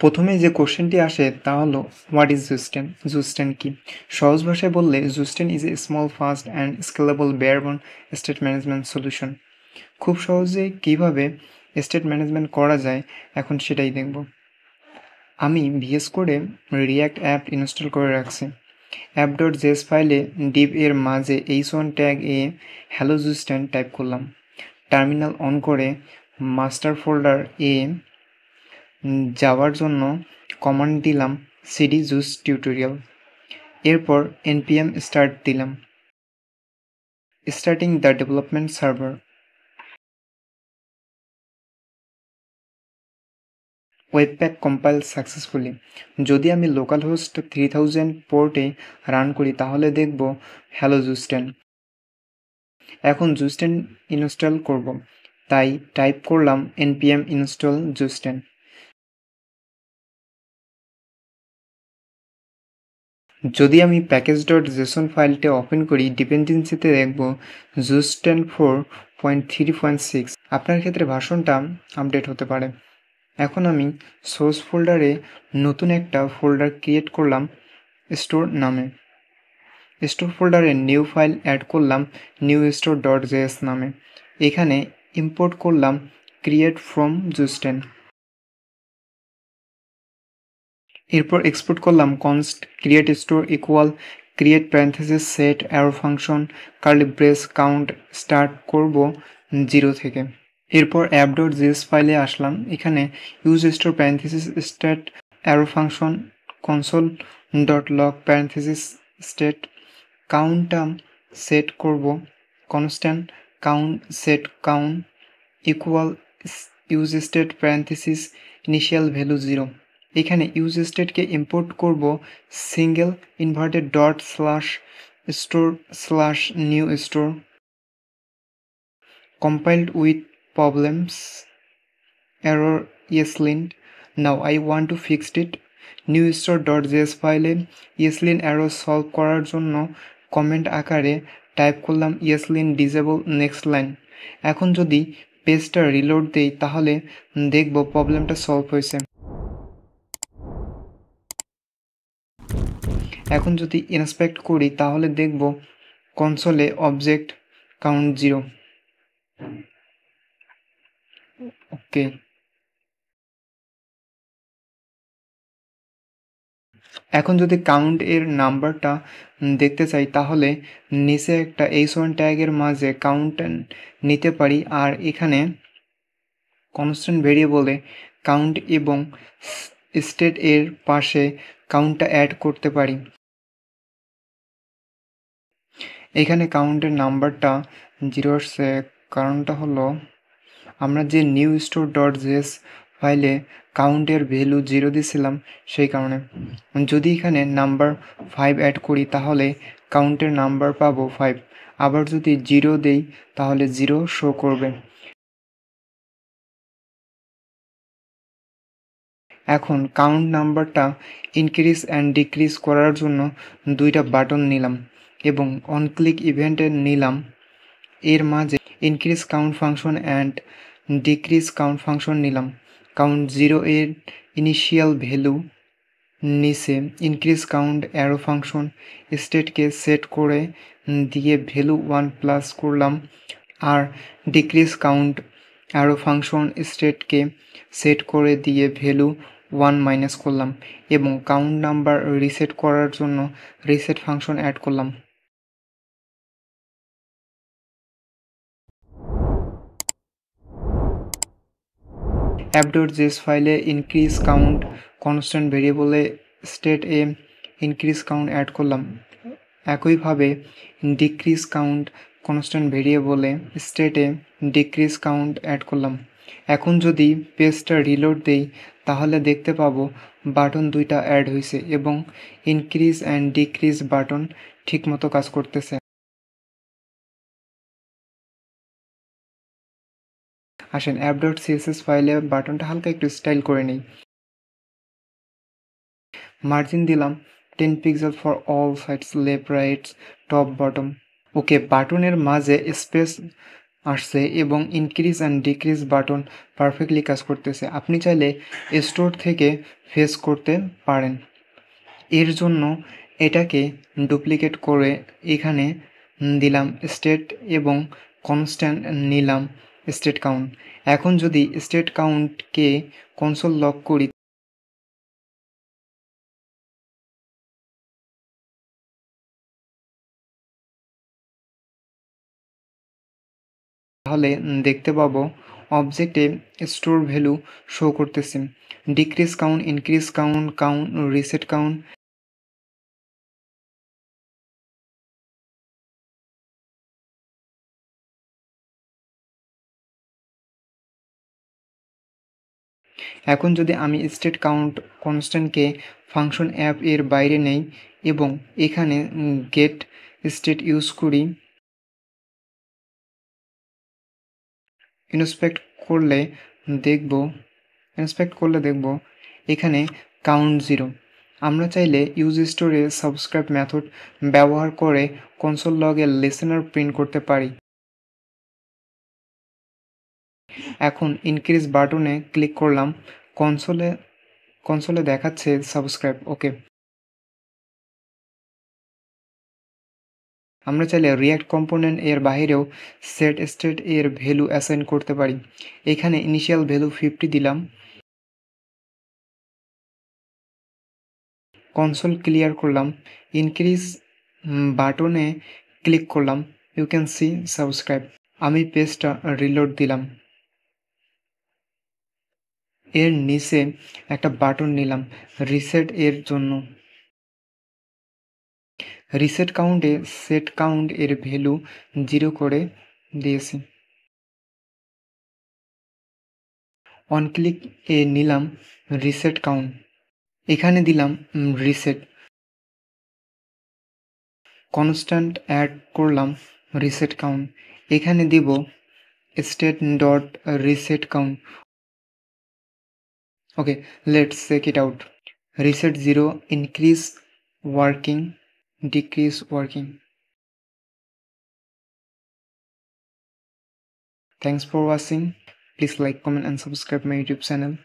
প্রথমে যে কোশ্চেনটি আসে তা হলো হোয়াট ইজ জুস্টেন জুস্টেন কি? সহজ ভাষায় বললে Zustand is a small fast and scalable barebones state management solution খুব সহজে কীভাবে স্টেট ম্যানেজমেন্ট করা যায়, এখন সেটাই দেখব। আমি ভিএস করে রিয়াক্ট অ্যাপ ইনস্টল করে রাখছি। অ্যাপ ডট জেস ফাইলে ডিপ এর মাঝে এইচ ওয়ান ট্যাগ এ হ্যালো জুস্টেন টাইপ করলাম। টার্মিনাল অন করে মাস্টার ফোল্ডার এ যাওয়ার জন্য কমান্ড দিলাম সিডি জুস টিউটোরিয়াল এরপর এনপিএম স্টার্ট দিলাম। Starting the development server webpack compile successfully যদি আমি লোকাল হোস্ট থ্রি থাউজেন্ড পোর্টে রান করি, তাহলে দেখব হ্যালো জুস্টেন এখন জুস্টেন ইনস্টল করব। তাই টাইপ করলাম এনপিএম ইনস্টল জুস্টেন যদি আমি প্যাকেজ ডট জেসন ফাইলটি ওপেন করি ডিপেন্ডেন্সিতে দেখব Zus Zustand four point three point six আপনার ক্ষেত্রে ভাষণটা আপডেট হতে পারে। এখন আমি সোর্স ফোল্ডারে নতুন একটা ফোল্ডার ক্রিয়েট করলাম স্টোর নামে। স্টোর ফোল্ডারে নিউ ফাইল অ্যাড করলাম নিউ স্টোর ডট জেএস নামে। এখানে ইম্পোর্ট করলাম ক্রিয়েট ফ্রম জুস্টেন এরপর এক্সপোর্ট করলাম const create store equal create parenthesis set arrow function curly brace count start করব জিরো থেকে। এরপর অ্যাপ ডট জিএস ফাইলে আসলাম। এখানে use store parenthesis state arrow function console dot log parenthesis state কাউন্টাম set করব। Constant count set count equal use state parenthesis initial value zero এখানে use স্টেটকে import করব single inverted dot slash store slash new store compiled with problems, error eslint now, i want to fix it. New store.js ফাইলে eslint error solve করার জন্য comment আকারে type করলাম eslint disable next line এখন যদি পেজটা reload দেই, তাহলে দেখব প্রবলেমটা সলভ হয়েছে। এখন যদি ইন্সপেক্ট করি, তাহলে দেখব কনসোলে অবজেক্ট কাউন্ট জিরো ওকে এখন যদি কাউন্ট এর নাম্বারটা দেখতে চাই, তাহলে নিচে একটা এইচ ওয়ান ট্যাগের মাঝে কাউন্ট নিতে পারি, আর এখানে কনস্ট্যান্ট ভেরিয়েবলে কাউন্ট এবং স্টেট এর পাশে কাউন্টটা অ্যাড করতে পারি। এখানে কাউন্টের নাম্বারটা জিরো আসছে। কারণটা হলো, আমরা যে নিউ স্টোর ডট জেস ফাইলে কাউন্টের ভ্যালু জিরো দিয়েছিলাম সেই কারণে। যদি এখানে নাম্বার ফাইভ অ্যাড করি, তাহলে কাউন্টের নাম্বার পাবো ফাইভ আবার যদি জিরো দেই, তাহলে জিরো শো করবে। এখন কাউন্ট নাম্বারটা ইনক্রিজ অ্যান্ড ডিক্রিজ করার জন্য দুইটা বাটন নিলাম। এবং অন ক্লিক ইভেন্টে নিলাম। এর মাঝে increase count function and decrease count function নিলাম। কাউন্ট জিরো এর ইনিশিয়াল ভ্যালু নিচে ইনক্রিজ কাউন্ট অ্যারো ফাংশন স্টেটকে সেট করে দিয়ে ভ্যালু ওয়ান প্লাস করলাম আর ডিক্রিজ কাউন্ট অ্যারো ফাংশন স্টেটকে সেট করে দিয়ে ভ্যালু ওয়ান মাইনাস করলাম এবং কাউন্ট নাম্বার রিসেট করার জন্য রিসেট ফাংশন অ্যাড করলাম। অ্যাপ ডট জেস ফাইলে ইনক্রিজ কাউন্ট কনস্ট্যান্ট ভেরিয়েবলে স্টেট এ ইনক্রিজ কাউন্ট অ্যাড করলাম। একইভাবে ডিক্রিজ কাউন্ট কনস্ট্যান্ট ভেরিয়েবলে স্টেটে ডিক্রিজ কাউন্ট অ্যাড করলাম। এখন যদি পেজটা রিলোড দেই, তাহলে দেখতে পাবো বাটন দুইটা অ্যাড হয়েছে এবং ইনক্রিজ অ্যান্ড ডিক্রিজ বাটন ঠিকমতো কাজ করতেছে। আসেন অ্যাপ ডট সিএসএস ফাইলে বাটনটা হালকা একটু স্টাইল করে নিই। মার্জিন দিলাম, ten pixel for all sides, left, right, top, bottom. Okay, বাটনের মাঝে স্পেস আসছে এবং increase and decrease button perfectly কাজ করতেছে। আপনি চাইলে স্টোর থেকে ফেস করতে পারেন। এর জন্য এটাকে ডুপ্লিকেট করে এখানে দিলাম স্টেট এবং কনস্ট্যান্ট নিলাম। স্টেট কাউন্ট এখন যদি স্টেট কাউন্টকে কনসোল লক করি, তাহলে দেখতে পাবো অবজেক্টে স্টোর ভ্যালু শো করতেছে। Decrease count increase count count reset count এখন যদি আমি স্টেট কাউন্ট কনস্ট্যান্টকে ফাংশন অ্যাপ এর বাইরে নেই এবং এখানে গেট স্টেট ইউজ করি ইন্সপেক্ট করলে দেখব ইন্সপেক্ট করলে দেখব এখানে কাউন্ট জিরো আমরা চাইলে ইউজ স্টোরে সাবস্ক্রাইব মেথড ব্যবহার করে কনসোল লগে লিসেনার প্রিন্ট করতে পারি। এখন ইনক্রিজ বাটনে ক্লিক করলাম কনসোলে কনসোলে দেখাচ্ছে সাবস্ক্রাইব ওকে আমরা চাইলে রিয়াক্ট কম্পোনেন্ট এর বাইরেও সেট স্টেট এর ভ্যালু অ্যাসাইন করতে পারি। এখানে ইনিশিয়াল ভ্যালু ফিফটি দিলাম। কনসোল ক্লিয়ার করলাম। ইনক্রিজ বাটনে ক্লিক করলাম। ইউ ক্যান সি সাবস্ক্রাইব আমি পেজটা রিলোড দিলাম। এর নিচে একটা বাটন নিলাম রিসেট এর জন্য। রিসেট কাউন্টে সেট কাউন্ট এর ভ্যালু জিরো করে দিয়েছি। অন ক্লিক এ নিলাম রিসেট কাউন্ট এখানে দিলাম রিসেট কনস্ট্যান্ট অ্যাড করলাম রিসেট কাউন্ট এখানে দিব state dot reset count okay let's check it out. Reset 0 increase working decrease working. Thanks for watching. Please like comment and subscribe my youtube channel.